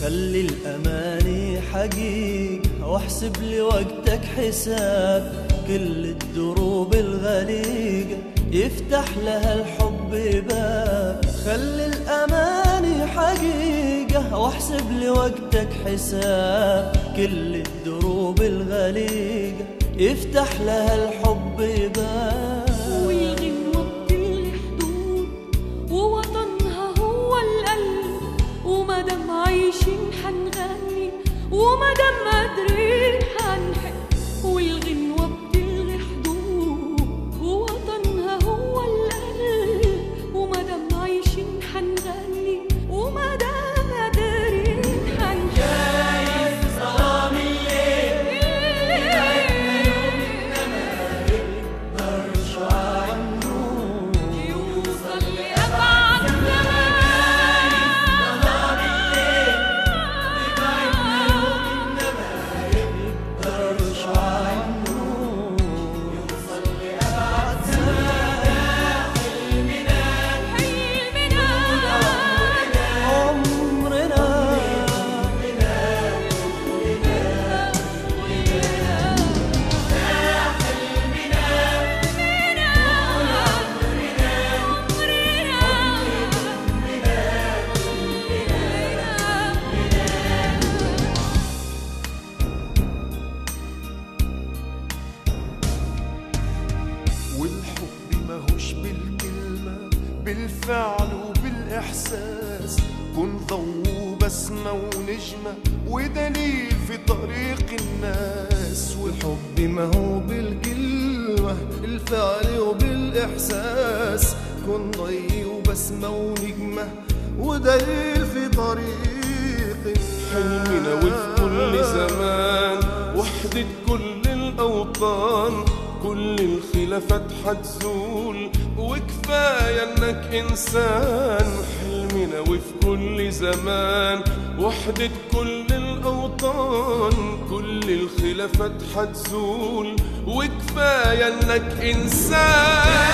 خلي الأماني حقيقة واحسب لي وقتك حساب. كل الدروب الغليقة يفتح لها الحب باب. خلي الأماني حقيقة واحسب لي وقتك حساب. كل الدروب الغليقة يفتح لها الحب بالفعل وبالإحساس. كن ضوء وبسمة ونجمة ودليل في طريق الناس. والحب الحب ما هو بالكلمة الفعل وبالإحساس. كن ضي وبسمة ونجمة ودليل في طريق الناس حلمنا وفي كل زمان وحدة كل الأوطان كل الخلافات حتزول وكفاية إنك إنسان حلمنا وفي كل زمان وحدة كل الأوطان كل الخلافات حتزول وكفاية إنك إنسان.